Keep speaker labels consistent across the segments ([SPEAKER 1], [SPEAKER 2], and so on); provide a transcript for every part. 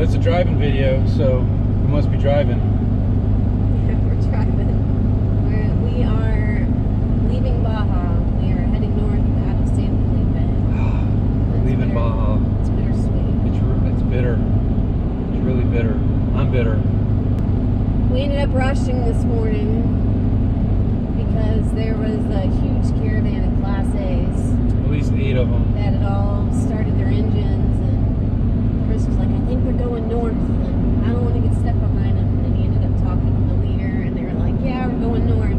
[SPEAKER 1] It's a driving video, so we must be driving.
[SPEAKER 2] We're driving. We're, we are leaving Baja. We are heading north out of San Felipe.
[SPEAKER 1] Leaving
[SPEAKER 2] bitter-
[SPEAKER 1] Baja.
[SPEAKER 2] It's bittersweet.
[SPEAKER 1] It's it's bitter. It's really bitter. I'm bitter.
[SPEAKER 2] We ended up rushing this morning because there was a huge caravan of Class A's
[SPEAKER 1] At least eight of them.
[SPEAKER 2] that had all started their engines, and Chris was like, "I think they're going north, and I don't want to get stuck behind them." And then he ended up talking to the leader, and they were like, "Yeah, we're going north."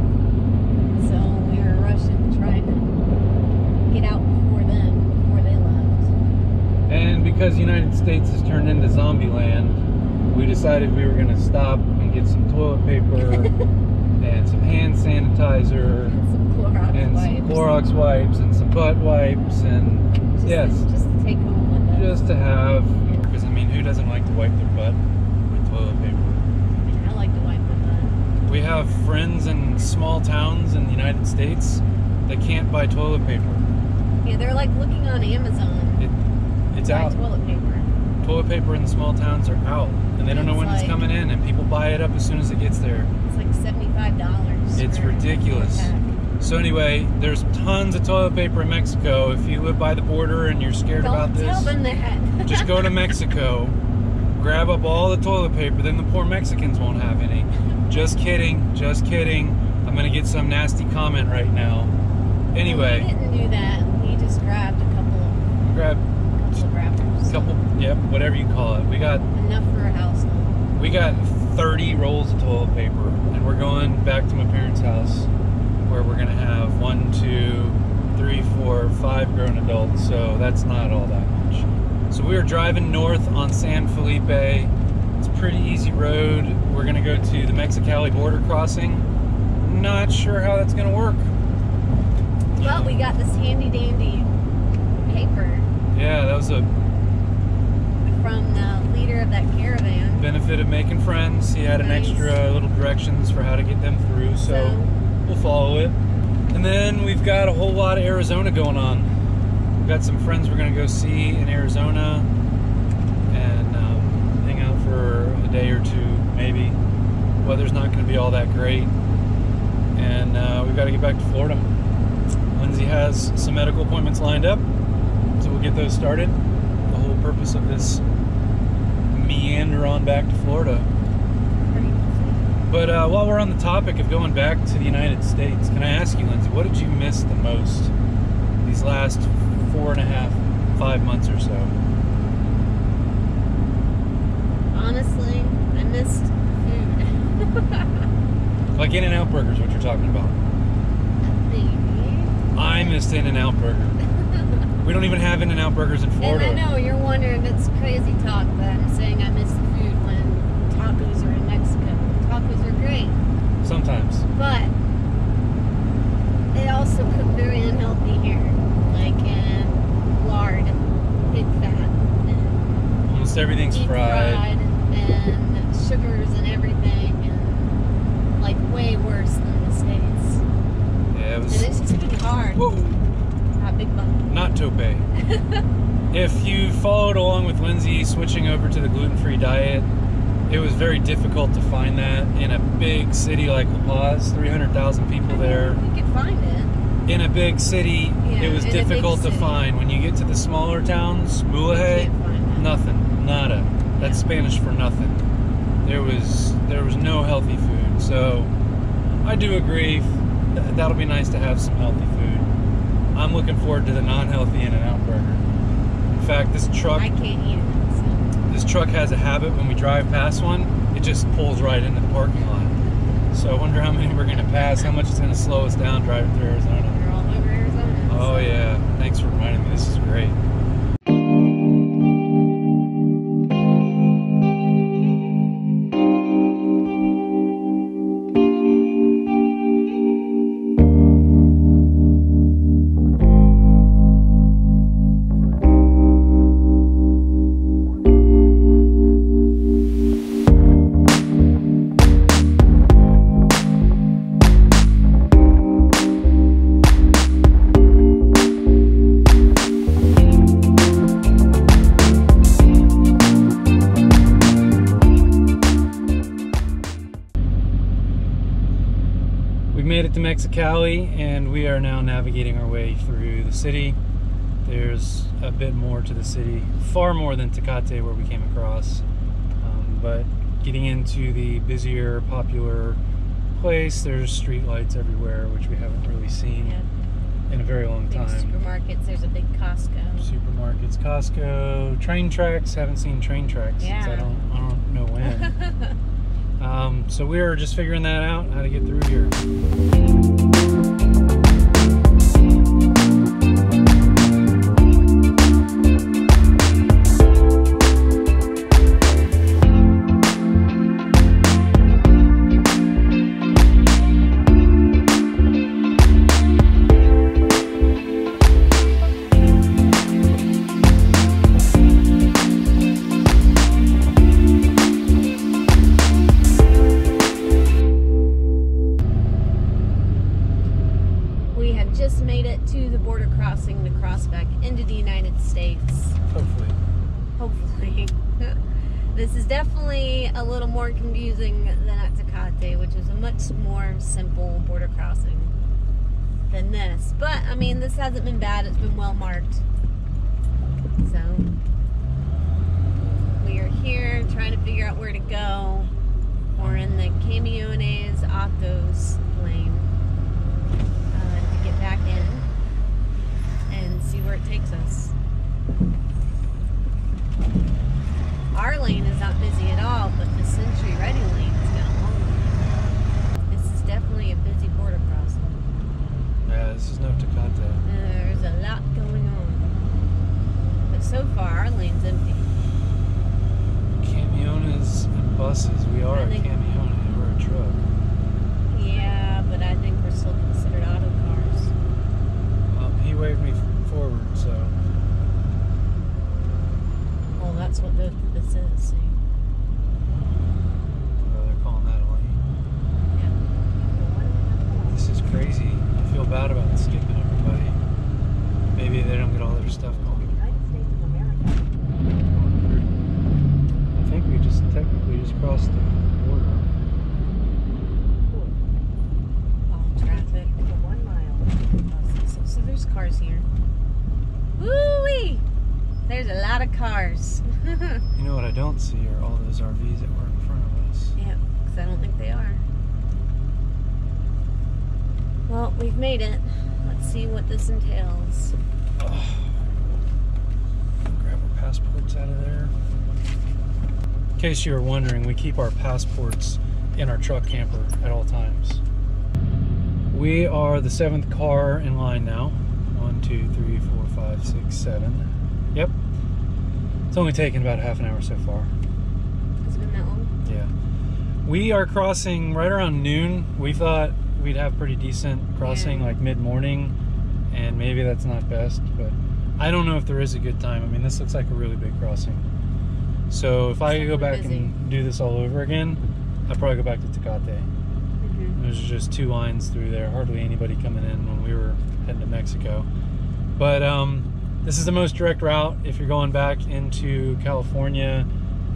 [SPEAKER 2] So we were rushing, trying to get out before them, before they left.
[SPEAKER 1] And because the United States has turned into zombie land, we decided we were going to stop and get some toilet paper and some hand sanitizer
[SPEAKER 2] And some Clorox
[SPEAKER 1] and
[SPEAKER 2] wipes.
[SPEAKER 1] some Clorox wipes and some butt wipes and
[SPEAKER 2] Just
[SPEAKER 1] yes,
[SPEAKER 2] To, just to take home with us.
[SPEAKER 1] just to have. Because I mean, who doesn't like to wipe their butt with toilet paper?
[SPEAKER 2] I like to wipe with that.
[SPEAKER 1] We have friends in small towns in the United States that can't buy toilet paper.
[SPEAKER 2] Yeah, they're like looking on Amazon.
[SPEAKER 1] It, it's out.
[SPEAKER 2] toilet paper.
[SPEAKER 1] Toilet paper in small towns are out, and they don't know when it's coming in, and people buy it up as soon as it gets there.
[SPEAKER 2] It's like seventy-five dollars.
[SPEAKER 1] It's ridiculous. So anyway, there's tons of toilet paper in Mexico. If you live by the border and you're scared
[SPEAKER 2] Don't
[SPEAKER 1] about this, just go to Mexico, grab up all the toilet paper. Then the poor Mexicans won't have any. Just kidding, just kidding. I'm gonna get some nasty comment right now. Anyway,
[SPEAKER 2] we didn't do that. We just grabbed a couple,
[SPEAKER 1] grab
[SPEAKER 2] couple of wrappers.
[SPEAKER 1] a couple, yep, whatever you call it. We got
[SPEAKER 2] Enough for a household.
[SPEAKER 1] we got 30 rolls of toilet paper, and we're going back to my parents' house, where we're gonna have one, two, three, four, five grown adults. So that's not all that much. So we are driving north on San Felipe. It's a pretty easy road. We're gonna go to the Mexicali border crossing. Not sure how that's gonna work.
[SPEAKER 2] Well, we got this handy dandy paper
[SPEAKER 1] Yeah, that was a
[SPEAKER 2] from the leader of that caravan.
[SPEAKER 1] benefit of making friends. He had an extra little directions for how to get them through. so
[SPEAKER 2] So
[SPEAKER 1] we'll follow it. And then we've got a whole lot of Arizona going on. We've got some friends we're going to go see in Arizona and um, hang out for a day or two, maybe. Weather's not going to be all that great. And uh, we've got to get back to Florida. Lindsay has some medical appointments lined up, so we'll get those started. The whole purpose of this meander on back to Florida. But uh, while we're on the topic of going back to the United States, can I ask you, Lindsay, what did you miss the most these last four and a half, five months or so?
[SPEAKER 2] honestly, I missed food.
[SPEAKER 1] Like In N Out Burgers, what you're talking about.
[SPEAKER 2] Maybe.
[SPEAKER 1] I missed In N Out Burger. We don't even have In N Out Burgers in
[SPEAKER 2] And
[SPEAKER 1] Florida.
[SPEAKER 2] I know you're wondering it's crazy talk, but I'm saying I miss the food when tacos are in Mexico. Tacos are great,
[SPEAKER 1] Sometimes.
[SPEAKER 2] but they also cook very unhealthy here, like in lard, pig fat, and
[SPEAKER 1] Almost everything's
[SPEAKER 2] deep
[SPEAKER 1] fried.
[SPEAKER 2] and sugars and everything, and like way worse than the states.
[SPEAKER 1] Yeah, it
[SPEAKER 2] And it's just getting hard.
[SPEAKER 1] Whoa,
[SPEAKER 2] Not big bump.
[SPEAKER 1] not tope. if you followed along with Lindsay switching over to the gluten-free diet, it was very difficult to find that in a big city like La Paz. 300,000 people there.
[SPEAKER 2] You could find it.
[SPEAKER 1] in a big city,
[SPEAKER 2] Yeah,
[SPEAKER 1] it was
[SPEAKER 2] in a big
[SPEAKER 1] difficult to find. When you get to the smaller towns,
[SPEAKER 2] You
[SPEAKER 1] Mulegé,
[SPEAKER 2] can't find it.
[SPEAKER 1] nothing, nada. That's
[SPEAKER 2] Yeah.
[SPEAKER 1] Spanish for nothing. There was there was no healthy food. So I do agree. That'll be nice to have some healthy food. I'm looking forward to the non-healthy In-N-Out burger. In fact, this truck
[SPEAKER 2] I can't eat it. So.
[SPEAKER 1] this truck has a habit when we drive past one, it just pulls right into the parking lot. So I wonder how many we're going to pass, how much it's going to slow us down driving through Arizona.
[SPEAKER 2] They're all over Arizona.
[SPEAKER 1] Oh yeah, thanks for reminding me. This is great. To Mexicali, and we are now navigating our way through the city. There's a bit more to the city, far more than Tecate, where we came across. Um, but getting into the busier, popular place, there's street lights everywhere, which we haven't really seen
[SPEAKER 2] Yeah.
[SPEAKER 1] in a very long time.
[SPEAKER 2] supermarkets. There's a big Costco.
[SPEAKER 1] Supermarkets, Costco, train tracks. Haven't seen train tracks since I
[SPEAKER 2] Yeah.
[SPEAKER 1] don't, I don't know when. um, so we are just figuring that out, how to get through here.
[SPEAKER 2] More confusing than at Tecate, which is a much more simple border crossing than this. But, I mean, this hasn't been bad. It's been well marked. So, we are here trying to figure out where to go. We're in the Camiones Autos lane uh, to get back in and see where it takes us. Our lane is not busy at all, but the SENTRI Ready lane has got a long. This is definitely a busy border crossing.
[SPEAKER 1] Yeah, this is no Tecate.
[SPEAKER 2] There's a lot going on. But so far, our lane's empty.
[SPEAKER 1] Camiones and buses. We are
[SPEAKER 2] I
[SPEAKER 1] a camione. We're a truck.
[SPEAKER 2] Yeah, but I think we're still considered auto cars.
[SPEAKER 1] Um, he waved me forward, so
[SPEAKER 2] that's what the, this is. See?
[SPEAKER 1] uh, they're calling that a lane.
[SPEAKER 2] Yeah.
[SPEAKER 1] This is crazy. I feel bad about skipping everybody. Maybe they don't get all their stuff going. I think we just technically just crossed the border.
[SPEAKER 2] All traffic. So, so there's cars here. Woo-wee! There's a lot of cars.
[SPEAKER 1] You know what I don't see are all those RVs that were in front of us.
[SPEAKER 2] Yeah, because I don't think they are. Well, we've made it. Let's see what this entails.
[SPEAKER 1] Ugh. Grab our passports out of there. In case you were wondering, we keep our passports in our truck camper at all times. We are the seventh car in line now. One, two, three, four, five, six, seven. It's only taken about half an hour so far.
[SPEAKER 2] Has it been that long?
[SPEAKER 1] Yeah. We are crossing right around noon. We thought we'd have pretty decent crossing
[SPEAKER 2] Yeah.
[SPEAKER 1] like mid morning, and maybe that's not best, but I don't know if there is a good time. I mean, this looks like a really big crossing. So if I could go back
[SPEAKER 2] busy.
[SPEAKER 1] and do this all over again, I'd probably go back to Tecate.
[SPEAKER 2] Mm-hmm.
[SPEAKER 1] There's just two lines through there, hardly anybody coming in when we were heading to Mexico. But um, this is the most direct route if you're going back into California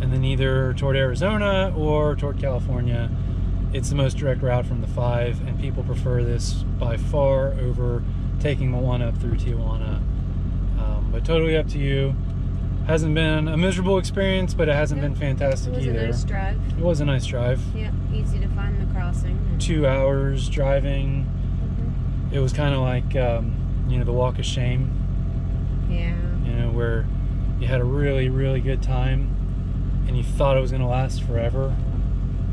[SPEAKER 1] and then either toward Arizona or toward California. It's the most direct route from the five, and people prefer this by far over taking the one up through Tijuana. Um, but totally up to you. Hasn't been a miserable experience, but it hasn't been fantastic either.
[SPEAKER 2] It was
[SPEAKER 1] either.
[SPEAKER 2] a nice drive.
[SPEAKER 1] It was a nice drive.
[SPEAKER 2] Yeah, easy to find the crossing.
[SPEAKER 1] Two hours driving.
[SPEAKER 2] Mhm.
[SPEAKER 1] It was kind of like, um, you know, the walk of shame,
[SPEAKER 2] Yeah.
[SPEAKER 1] you know, where you had a really, really good time and you thought it was going to last forever.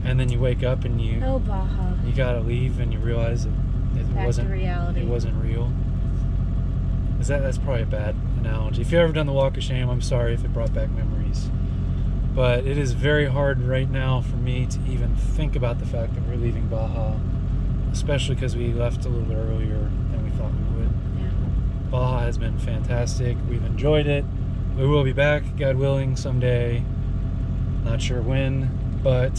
[SPEAKER 1] And then you wake up and you
[SPEAKER 2] Oh, Baja.
[SPEAKER 1] you got to leave and you realize it, it
[SPEAKER 2] Back
[SPEAKER 1] wasn't
[SPEAKER 2] reality.
[SPEAKER 1] it wasn't real. Is that that's probably a bad analogy. If you've ever done the walk of shame, I'm sorry if it brought back memories. But it is very hard right now for me to even think about the fact that we're leaving Baja, especially because we left a little bit earlier than we thought we would. Baja has been fantastic. We've enjoyed it. We will be back, God willing, someday. Not sure when, but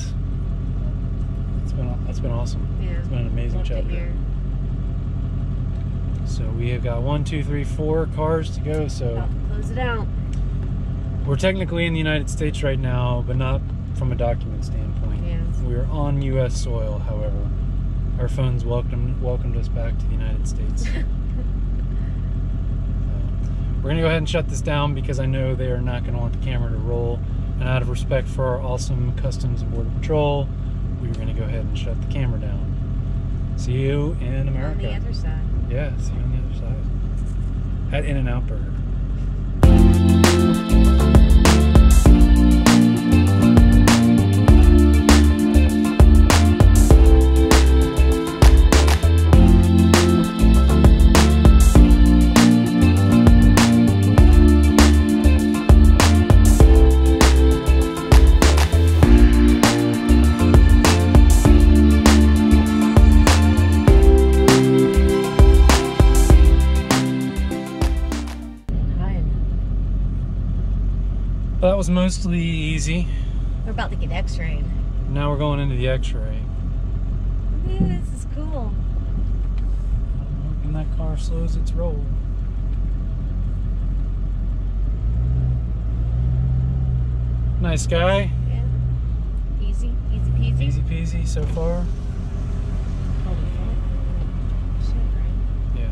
[SPEAKER 1] it's been it's been awesome.
[SPEAKER 2] Yeah.
[SPEAKER 1] It's been an amazing chapter. So we have got one, two, three, four cars to go. So
[SPEAKER 2] close it out.
[SPEAKER 1] we're technically in the United States right now, but not from a document standpoint.
[SPEAKER 2] Yeah.
[SPEAKER 1] We are on U.S. soil, however. our phones welcomed welcomed us back to the United States. We're gonna go ahead and shut this down because I know they are not gonna want the camera to roll, and out of respect for our awesome Customs and Border Patrol, we're gonna go ahead and shut the camera down. See you in America.
[SPEAKER 2] On the other side.
[SPEAKER 1] Yeah, see you on the other side. At In and Out Burger. Was mostly easy.
[SPEAKER 2] We're about to get x-rayed.
[SPEAKER 1] Now we're going into the X-ray.
[SPEAKER 2] Ooh, this is cool.
[SPEAKER 1] And that car slows its roll. Nice guy.
[SPEAKER 2] Yeah. Easy, easy peasy.
[SPEAKER 1] Easy peasy so far.
[SPEAKER 2] Holy fuck. Shit, right?
[SPEAKER 1] Yeah.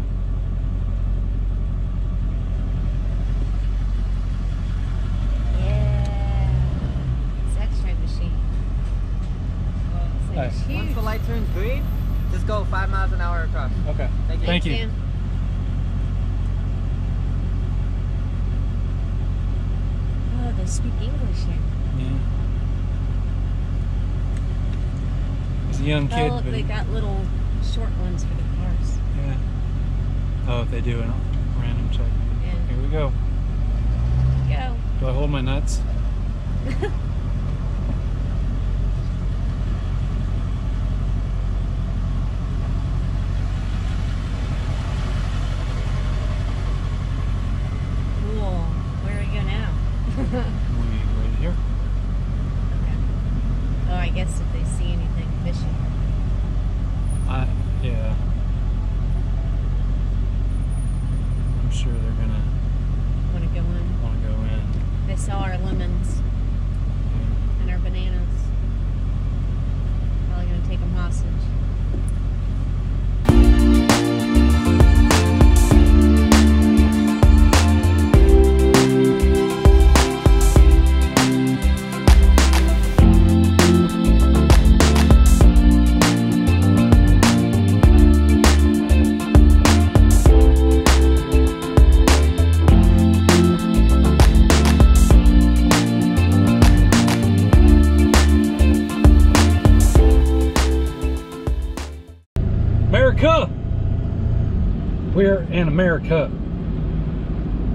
[SPEAKER 2] Yeah. It's x-ray machine. It's huge.
[SPEAKER 3] Once the light turns green, just go five miles an hour across.
[SPEAKER 1] Okay.
[SPEAKER 3] Thank you.
[SPEAKER 1] Thank you.
[SPEAKER 2] Sam. Oh, they speak English here.
[SPEAKER 1] Yeah. He's a young kid,
[SPEAKER 2] oh, look,
[SPEAKER 1] but
[SPEAKER 2] they got little short ones for the cars.
[SPEAKER 1] yeah. Oh, if they do a random check.
[SPEAKER 2] Yeah.
[SPEAKER 1] Here we go.
[SPEAKER 2] Go.
[SPEAKER 1] Do I hold my nuts?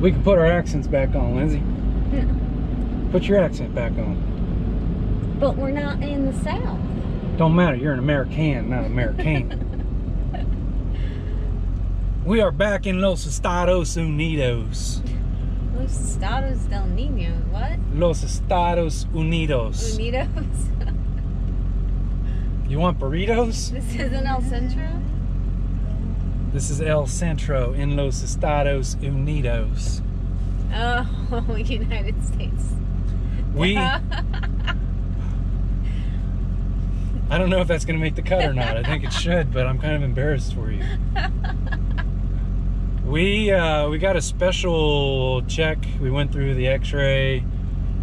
[SPEAKER 2] We
[SPEAKER 1] can put our accents back on, Lindsay. Hmm. Put your accent back on.
[SPEAKER 2] But we're not in the South.
[SPEAKER 1] Don't matter, you're an American, not American. we are back in Los Estados Unidos.
[SPEAKER 2] Los Estados del Nino. What?
[SPEAKER 1] Los Estados Unidos.
[SPEAKER 2] Unidos?
[SPEAKER 1] You want burritos?
[SPEAKER 2] this isn't El Centro?
[SPEAKER 1] This is El Centro in Los Estados Unidos.
[SPEAKER 2] Oh, United States.
[SPEAKER 1] We, I don't know if that's going to make the cut or not. I think it should, but I'm kind of embarrassed for you. We uh, we got a special check. We went through the X-ray,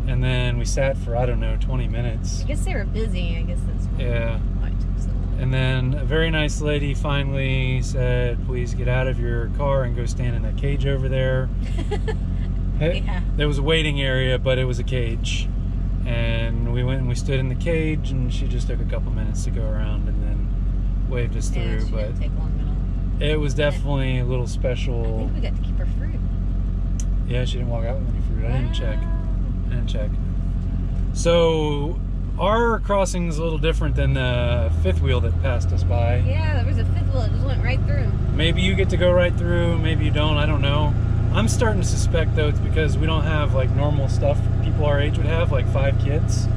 [SPEAKER 1] and then we sat for I don't know 20 minutes.
[SPEAKER 2] I guess they were busy. I guess that's why,
[SPEAKER 1] Yeah.
[SPEAKER 2] why it took so long.
[SPEAKER 1] And then a very nice lady finally said, "Please get out of your car and go stand in that cage over there." It-
[SPEAKER 2] Yeah.
[SPEAKER 1] There was a waiting area, but it was a cage. And we went and we stood in the cage, and she just took a couple minutes to go around and then waved us
[SPEAKER 2] Yeah,
[SPEAKER 1] through. but
[SPEAKER 2] didn't take long at all.
[SPEAKER 1] it was definitely a little special.
[SPEAKER 2] I think we got to keep her fruit.
[SPEAKER 1] Yeah, she didn't walk out with any fruit. I didn't check. I didn't check. So our crossing is a little different than the fifth wheel that passed us by.
[SPEAKER 2] Yeah, there was a fifth wheel that just went right through.
[SPEAKER 1] Maybe you get to go right through, maybe you don't, I don't know. I'm starting to suspect though it's because we don't have like normal stuff people our age would have, like five kids.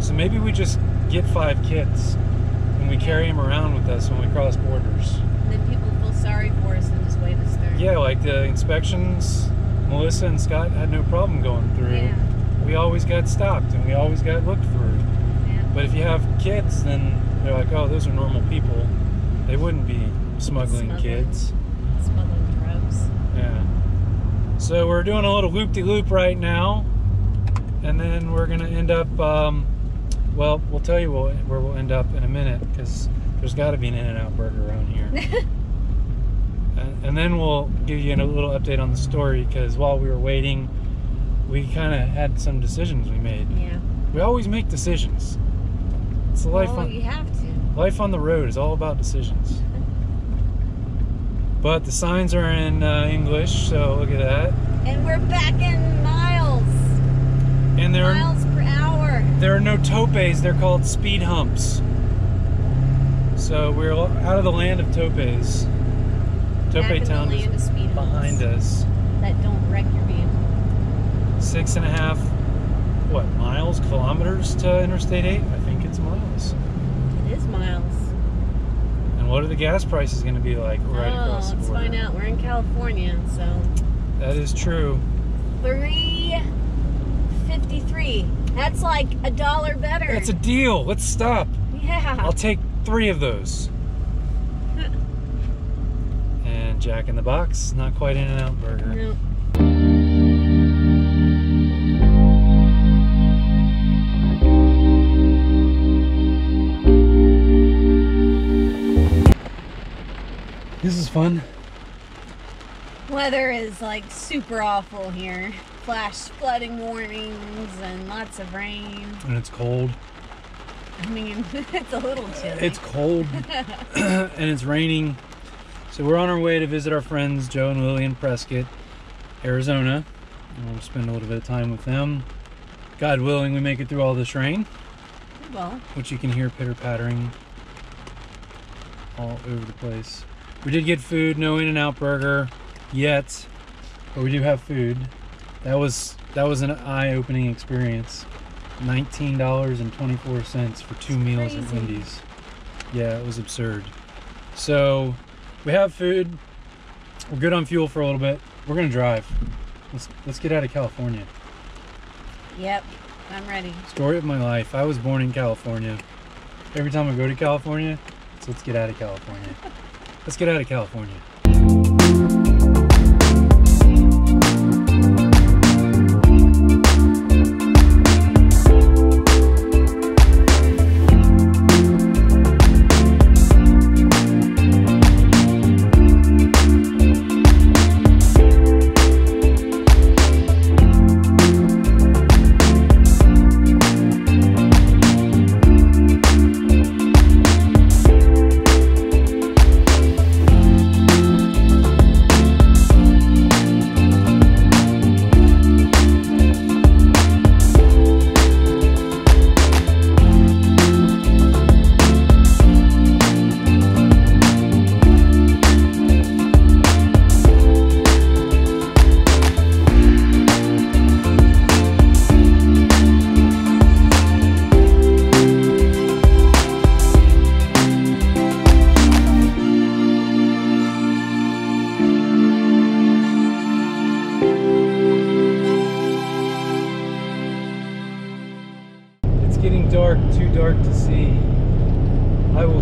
[SPEAKER 1] So maybe we just get five kids and we carry them around with us when we cross borders.
[SPEAKER 2] And then people feel sorry for us and just wave us through.
[SPEAKER 1] Yeah, like the inspections, Melissa and Scott had no problem going through.
[SPEAKER 2] Yeah.
[SPEAKER 1] We always got stopped and we always got looked through.
[SPEAKER 2] Yeah.
[SPEAKER 1] But if you have kids, then they're like, oh, those are normal people. They wouldn't be smuggling,
[SPEAKER 2] Smuggling.
[SPEAKER 1] kids.
[SPEAKER 2] Smuggling drugs.
[SPEAKER 1] Yeah. So we're doing a little loop-de-loop right now, and then we're gonna end up. Um, well, we'll tell you where we'll end up in a minute because there's got to be an In-N-Out burger around here. and, and then we'll give you a little update on the story because while we were waiting, we kind of had some decisions we made.
[SPEAKER 2] Yeah.
[SPEAKER 1] We always make decisions. It's the life
[SPEAKER 2] well,
[SPEAKER 1] on
[SPEAKER 2] you have to.
[SPEAKER 1] life on the road is all about decisions. But the signs are in uh, English, so look at that.
[SPEAKER 2] And we're back in miles.
[SPEAKER 1] And there are
[SPEAKER 2] Miles per hour.
[SPEAKER 1] there are no topes; they're called speed humps. So we're out of the land of topes. Tope Town is
[SPEAKER 2] land of speed humps
[SPEAKER 1] behind us.
[SPEAKER 2] That don't wreck your vehicle.
[SPEAKER 1] Six and a half, what miles, kilometers to Interstate 8? I think it's miles.
[SPEAKER 2] It is miles.
[SPEAKER 1] And what are the gas prices going to be like right
[SPEAKER 2] oh,
[SPEAKER 1] across the border?
[SPEAKER 2] let's find out. We're in California, so
[SPEAKER 1] That is true.
[SPEAKER 2] three fifty-three. That's like a dollar better.
[SPEAKER 1] That's a deal. Let's stop.
[SPEAKER 2] yeah.
[SPEAKER 1] I'll take three of those. and Jack in the Box, not quite in and out burger.
[SPEAKER 2] No.
[SPEAKER 1] This is fun.
[SPEAKER 2] Weather is like super awful here. Flash flooding warnings and lots of rain.
[SPEAKER 1] And it's cold.
[SPEAKER 2] I mean, it's a little chilly.
[SPEAKER 1] It's cold and it's raining. So we're on our way to visit our friends Joe and Lily in Prescott, Arizona. And we'll spend a little bit of time with them. God willing, we make it through all this rain,
[SPEAKER 2] well,
[SPEAKER 1] which you can hear pitter pattering all over the place. We did get food, no In and Out burger yet, but we do have food. That was that was an eye-opening experience. Nineteen dollars and twenty-four cents for two meals at
[SPEAKER 2] crazy.
[SPEAKER 1] Wendy's. Yeah, it was absurd. So we have food. We're good on fuel for a little bit. We're gonna drive. Let's let's get out of California.
[SPEAKER 2] yep, I'm ready.
[SPEAKER 1] Story of my life. I was born in California. Every time I go to California, it's let's get out of California. Let's get out of California.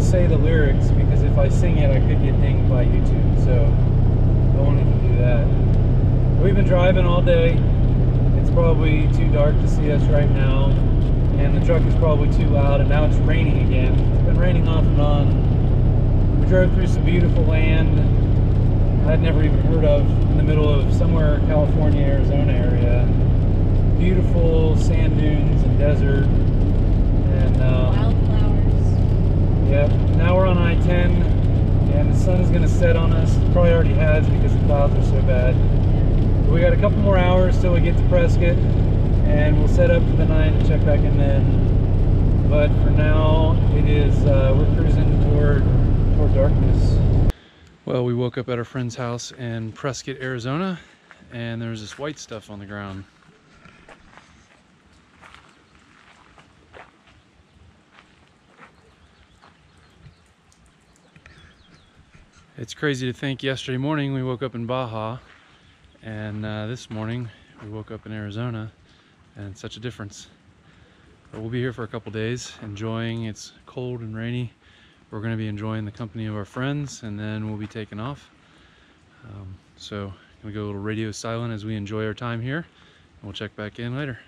[SPEAKER 1] Say the lyrics because if I sing it, I could get dinged by YouTube, so I won't even do that. We've been driving all day. It's probably too dark to see us right now, and the truck is probably too loud, and now it's raining again. It's been raining off and on. We drove through some beautiful land I'd never even heard of in the middle of somewhere California, Arizona area. Beautiful sand dunes and desert. And uh,
[SPEAKER 2] Wildflowers.
[SPEAKER 1] Yep. Now we're on I-10, and the sun is going to set on us. Probably already has because the clouds are so bad. We got a couple more hours till we get to Prescott, and we'll set up for the night and check back in then. But for now, it is uh, we're cruising toward toward darkness. Well, we woke up at our friend's house in Prescott, Arizona, and there's this white stuff on the ground. It's crazy to think yesterday morning we woke up in Baja and uh, this morning we woke up in Arizona and such a difference. But we'll be here for a couple days enjoying it's cold and rainy we're going to be enjoying the company of our friends and then we'll be taking off. Um, so, gonna go a little radio silent as we enjoy our time here. And we'll check back in later.